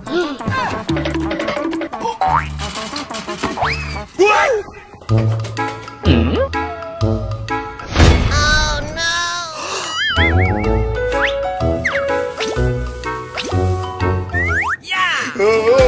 Huh? Mm. Oh, no! yeah! Oh, oh.